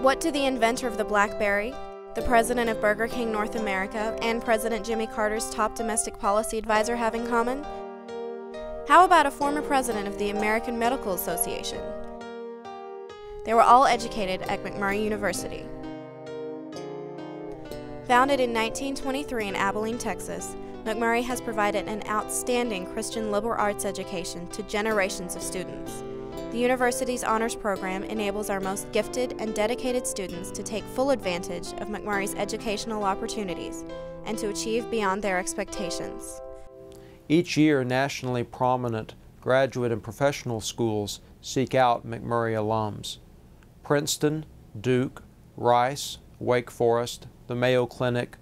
What do the inventor of the BlackBerry, the president of Burger King North America, and President Jimmy Carter's top domestic policy advisor have in common? How about a former president of the American Medical Association? They were all educated at McMurry University. Founded in 1923 in Abilene, Texas, McMurry has provided an outstanding Christian liberal arts education to generations of students. The university's honors program enables our most gifted and dedicated students to take full advantage of McMurry's educational opportunities and to achieve beyond their expectations. Each year, nationally prominent graduate and professional schools seek out McMurry alums. Princeton, Duke, Rice, Wake Forest, the Mayo Clinic,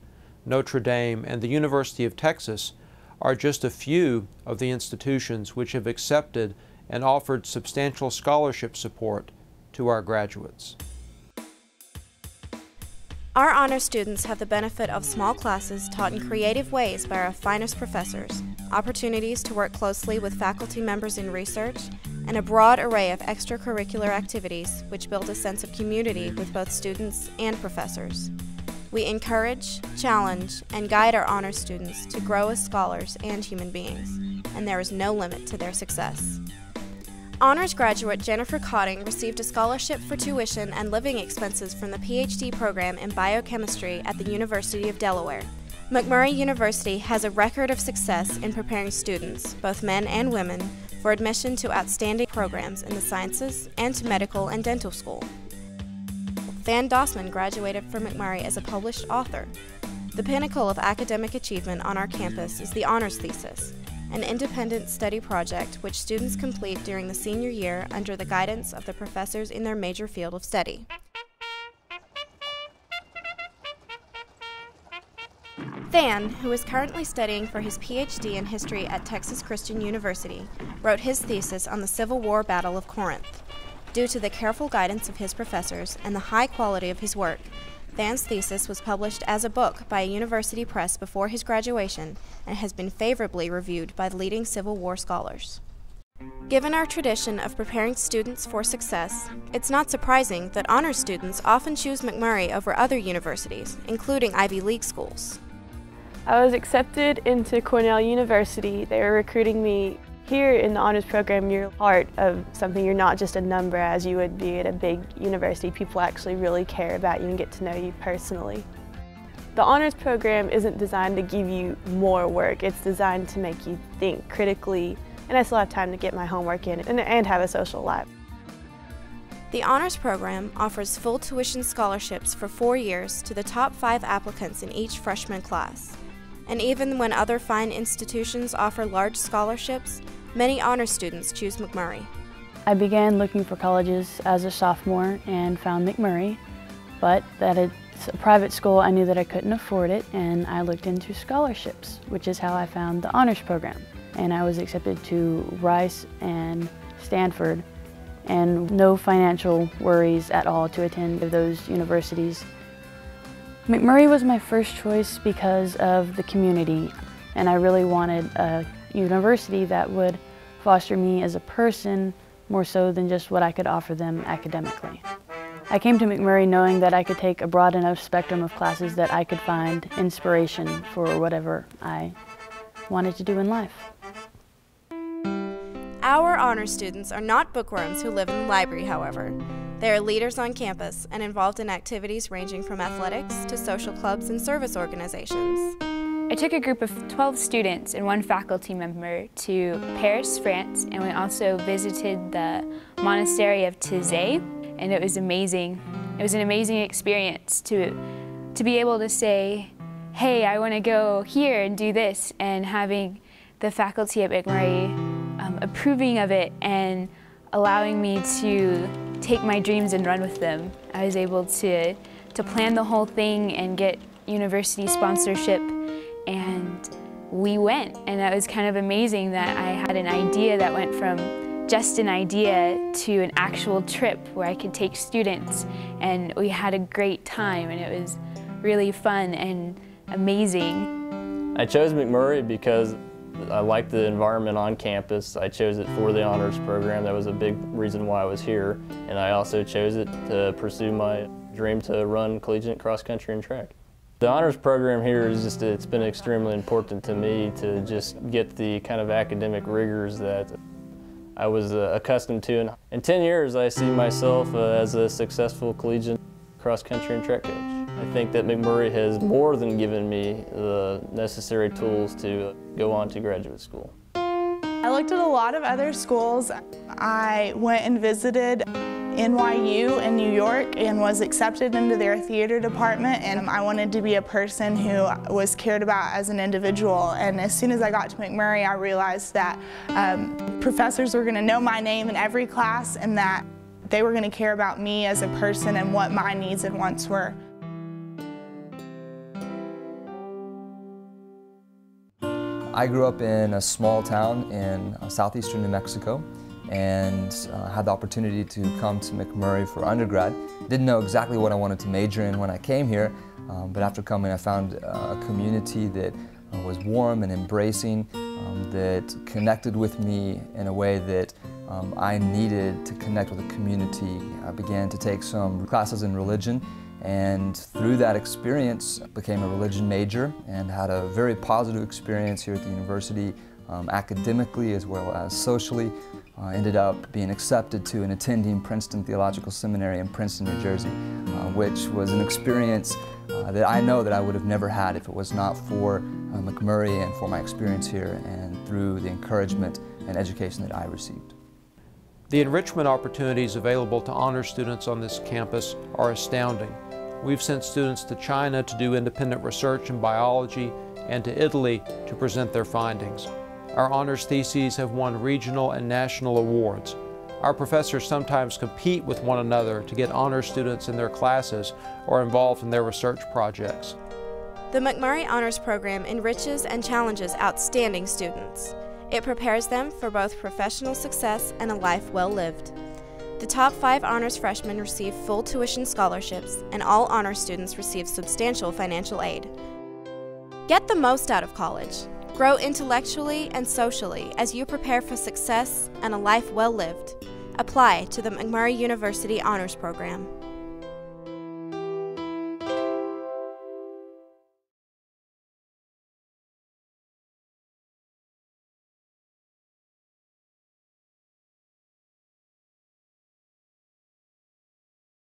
Notre Dame, and the University of Texas are just a few of the institutions which have accepted and offered substantial scholarship support to our graduates. Our honor students have the benefit of small classes taught in creative ways by our finest professors, opportunities to work closely with faculty members in research, and a broad array of extracurricular activities which build a sense of community with both students and professors. We encourage, challenge, and guide our honor students to grow as scholars and human beings, and there is no limit to their success. Honors graduate Jennifer Cotting received a scholarship for tuition and living expenses from the PhD program in biochemistry at the University of Delaware. McMurry University has a record of success in preparing students, both men and women, for admission to outstanding programs in the sciences and to medical and dental school. Van Dossman graduated from McMurry as a published author. The pinnacle of academic achievement on our campus is the honors thesis, an independent study project which students complete during the senior year under the guidance of the professors in their major field of study. Than, who is currently studying for his PhD in history at Texas Christian University, wrote his thesis on the Civil War Battle of Corinth. Due to the careful guidance of his professors and the high quality of his work, Van's thesis was published as a book by a university press before his graduation and has been favorably reviewed by leading Civil War scholars. Given our tradition of preparing students for success, it's not surprising that honors students often choose McMurry over other universities, including Ivy League schools. I was accepted into Cornell University. They were recruiting me here in the honors program, you're part of something. You're not just a number as you would be at a big university. People actually really care about you and get to know you personally. The honors program isn't designed to give you more work. It's designed to make you think critically, and I still have time to get my homework in and, and have a social life. The honors program offers full tuition scholarships for four years to the top five applicants in each freshman class. And even when other fine institutions offer large scholarships, Many honor students choose McMurry. I began looking for colleges as a sophomore and found McMurry, but that it's a private school, I knew that I couldn't afford it, and I looked into scholarships, which is how I found the honors program. And I was accepted to Rice and Stanford, and no financial worries at all to attend those universities. McMurry was my first choice because of the community, and I really wanted a university that would foster me as a person more so than just what I could offer them academically. I came to McMurry knowing that I could take a broad enough spectrum of classes that I could find inspiration for whatever I wanted to do in life. Our honor students are not bookworms who live in the library, however. They are leaders on campus and involved in activities ranging from athletics to social clubs and service organizations. I took a group of 12 students and one faculty member to Paris, France, and we also visited the monastery of Taizé, and it was amazing. It was an amazing experience to, to be able to say, hey, I want to go here and do this, and having the faculty at McMurry um, approving of it and allowing me to take my dreams and run with them. I was able to, to plan the whole thing and get university sponsorship and we went and that was kind of amazing that I had an idea that went from just an idea to an actual trip where I could take students and we had a great time and it was really fun and amazing. I chose McMurry because I liked the environment on campus. I chose it for the honors program. That was a big reason why I was here. And I also chose it to pursue my dream to run collegiate cross country and track. The honors program here is just, it's been extremely important to me to just get the kind of academic rigors that I was uh, accustomed to. And In 10 years, I see myself uh, as a successful collegiate cross country and track coach. I think that McMurry has more than given me the necessary tools to go on to graduate school. I looked at a lot of other schools. I went and visited NYU in New York and was accepted into their theater department and I wanted to be a person who was cared about as an individual and as soon as I got to McMurry I realized that um, professors were going to know my name in every class and that they were going to care about me as a person and what my needs and wants were. I grew up in a small town in uh, southeastern New Mexico and uh, had the opportunity to come to McMurry for undergrad. Didn't know exactly what I wanted to major in when I came here, um, but after coming I found uh, a community that uh, was warm and embracing, um, that connected with me in a way that um, I needed to connect with a community. I began to take some classes in religion and through that experience became a religion major and had a very positive experience here at the university um, academically as well as socially. Uh, ended up being accepted to and attending Princeton Theological Seminary in Princeton, New Jersey, uh, which was an experience uh, that I know that I would have never had if it was not for uh, McMurry and for my experience here and through the encouragement and education that I received. The enrichment opportunities available to honor students on this campus are astounding. We've sent students to China to do independent research in biology and to Italy to present their findings. Our honors theses have won regional and national awards. Our professors sometimes compete with one another to get honor students in their classes or involved in their research projects. The McMurry Honors Program enriches and challenges outstanding students. It prepares them for both professional success and a life well lived. The top five honors freshmen receive full tuition scholarships, and all honors students receive substantial financial aid. Get the most out of college. Grow intellectually and socially as you prepare for success and a life well lived. Apply to the McMurry University Honors Program.